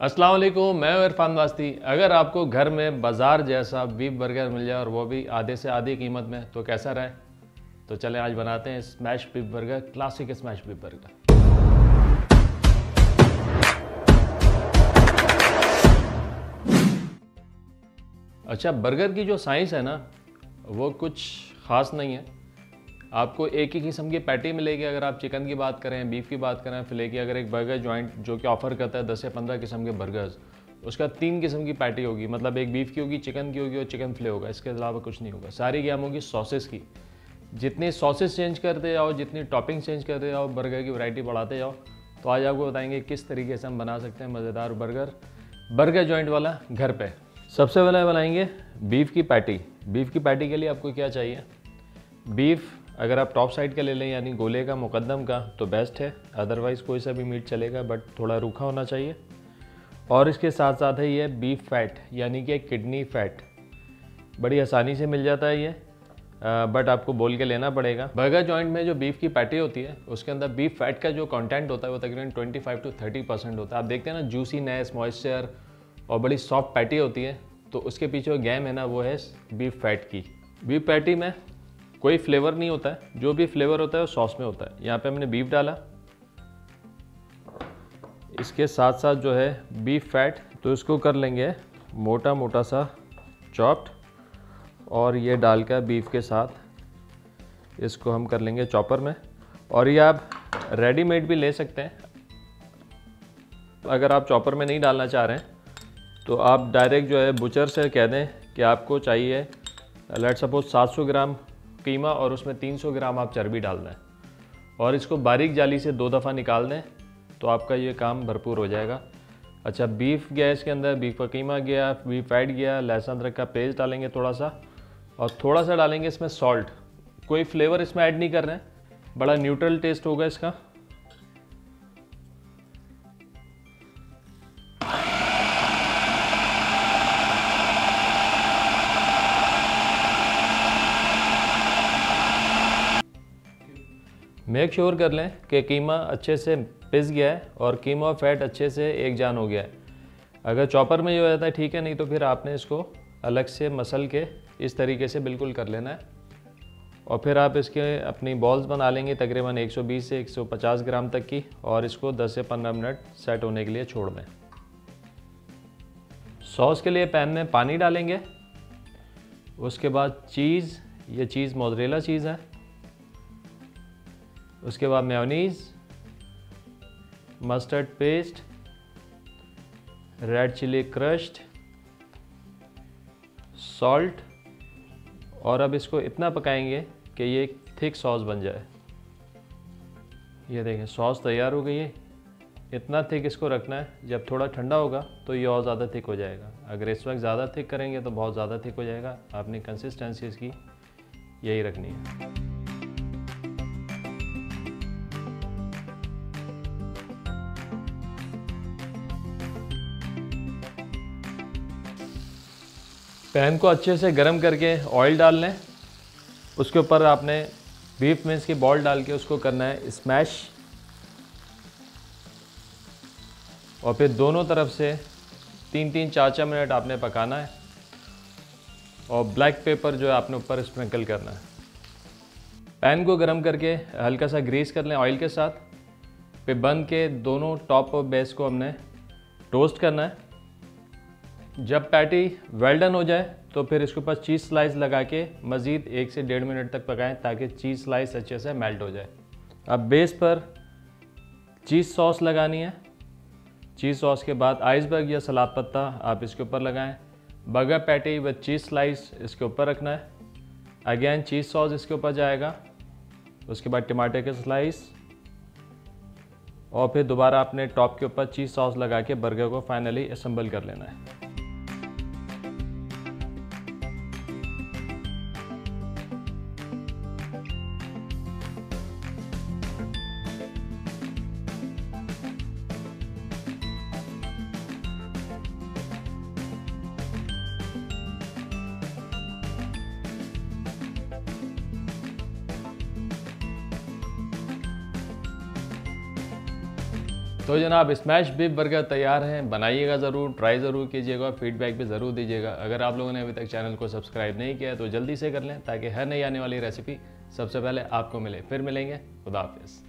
वालेकुम, मैं इरफान वास्ती। अगर आपको घर में बाज़ार जैसा बीफ बर्गर मिल जाए और वो भी आधे से आधी कीमत में तो कैसा रहे तो चलें, आज बनाते हैं smash beef burger, classic smash beef burger. अच्छा बर्गर की जो साइज़ है ना, वो कुछ ख़ास नहीं है। आपको एक ही किस्म की पैटी मिलेगी अगर आप चिकन की बात करें, बीफ की बात करें फिले की अगर एक बर्गर जॉइंट जो कि ऑफ़र करता है दस या पंद्रह किस्म के बर्गर्स उसका तीन किस्म की पैटी होगी। मतलब एक बीफ की होगी, चिकन की होगी और चिकन फ्ले होगा। इसके अलावा कुछ नहीं होगा। सारी गेम होगी सॉसेस की। जितनी सॉसेस चेंज करते जाओ, जितनी टॉपिंग चेंज करते जाओ बर्गर की वैरायटी बढ़ाते जाओ तो आज आपको बताएँगे किस तरीके से हम बना सकते हैं मज़ेदार बर्गर बर्गर जॉइंट वाला घर पे। सबसे पहले बनाएँगे बीफ की पैटी। बीफ की पैटी के लिए आपको क्या चाहिए? बीफ अगर आप टॉप साइड का ले लें, यानी गोले का मुकदम का तो बेस्ट है। अदरवाइज़ कोई सा भी मीट चलेगा, बट थोड़ा रूखा होना चाहिए। और इसके साथ साथ है ये बीफ फैट यानी कि किडनी फैट बड़ी आसानी से मिल जाता है ये। बट आपको बोल के लेना पड़ेगा। बर्गर जॉइंट में जो बीफ की पैटी होती है, उसके अंदर बीफ फैट का जो कंटेंट होता है, वो तकरीबन 25 टू 30 परसेंट होता है। आप देखते हैं ना जूसी नेस मॉइस्चर और बड़ी सॉफ्ट पैटी होती है तो उसके पीछे जो गेम है ना, वो है बीफ फैट की। बीफ पैटी में कोई फ्लेवर नहीं होता है। जो भी फ्लेवर होता है, वो सॉस में होता है। यहाँ पे हमने बीफ डाला। इसके साथ साथ जो है, बीफ फैट तो इसको कर लेंगे मोटा मोटा सा चॉप्ड। और ये डाल कर बीफ के साथ इसको हम कर लेंगे चॉपर में। और ये आप रेडीमेड भी ले सकते हैं। अगर आप चॉपर में नहीं डालना चाह रहे हैं तो आप डायरेक्ट जो है, बुचर से कह दें कि आपको चाहिए लेट सपोज़ 700 ग्राम कीमा और उसमें 300 ग्राम आप चर्बी डाल दें और इसको बारीक जाली से दो दफ़ा निकाल दें तो आपका ये काम भरपूर हो जाएगा। अच्छा बीफ गया इसके अंदर, बीफ का कीमा गया, बीफ फैट गया, लहसुन अदरक का पेस्ट डालेंगे थोड़ा सा और थोड़ा सा डालेंगे इसमें सॉल्ट कोई फ्लेवर इसमें ऐड नहीं कर रहे हैं, बड़ा न्यूट्रल टेस्ट होगा इसका। मेक श्योर कर लें कि कीमा अच्छे से पिस गया है और कीमा और फैट अच्छे से एक जान हो गया है। अगर चॉपर में ये हो जाता है, ठीक है, नहीं तो फिर आपने इसको अलग से मसल के इस तरीके से बिल्कुल कर लेना है। और फिर आप इसके अपनी बॉल्स बना लेंगे तकरीबन 120 से 150 ग्राम तक की और इसको 10 से 15 मिनट सेट होने के लिए छोड़ दें। सॉस के लिए पैन में पानी डालेंगे। उसके बाद चीज़ ये चीज़ मोजरेला चीज़ है। उसके बाद mayonnaise, mustard paste, red chilli crushed, salt, और अब इसको इतना पकाएँगे कि ये एक थिक सॉस बन जाए। ये देखें, सॉस तैयार हो गई है। इतना थिक इसको रखना है, जब थोड़ा ठंडा होगा तो ये और ज़्यादा थिक हो जाएगा। अगर इस वक्त ज़्यादा थिक करेंगे तो बहुत ज़्यादा थिक हो जाएगा। आपने कंसिस्टेंसी इसकी यही रखनी है। पैन को अच्छे से गर्म करके ऑयल डाल लें। उसके ऊपर आपने बीफ मिन्स की बॉल डाल के उसको करना है स्मैश और फिर दोनों तरफ़ से तीन तीन चार चार मिनट आपने पकाना है। और ब्लैक पेपर जो है आपने ऊपर स्प्रिंकल करना है। पैन को गर्म करके हल्का सा ग्रीस कर लें ऑयल के साथ। फिर बंद के दोनों टॉप और बेस को हमने टोस्ट करना है। जब पैटी वेल्डन हो जाए तो फिर इसके ऊपर चीज़ स्लाइस लगा के मज़ीद एक से डेढ़ मिनट तक पकाएँ ताकि चीज़ स्लाइस अच्छे से मेल्ट हो जाए। अब बेस पर चीज़ सॉस लगानी है। चीज़ सॉस के बाद आइसबर्ग या सलाद पत्ता आप इसके ऊपर लगाएँ। बर्गर पैटी व चीज़ स्लाइस इसके ऊपर रखना है। अगेन चीज़ सॉस इसके ऊपर जाएगा। उसके बाद टमाटर के स्लाइस और फिर दोबारा अपने टॉप के ऊपर चीज़ सॉस लगा के बर्गर को फाइनली असम्बल कर लेना है। तो जनाब स्मैश बिप बर्गर तैयार हैं, बनाइएगा ज़रूर, ट्राई ज़रूर कीजिएगा फीडबैक भी ज़रूर दीजिएगा। अगर आप लोगों ने अभी तक चैनल को सब्सक्राइब नहीं किया है तो जल्दी से कर लें, ताकि हर नई आने वाली रेसिपी सबसे पहले आपको मिले। फिर मिलेंगे, खुदा हाफिज़।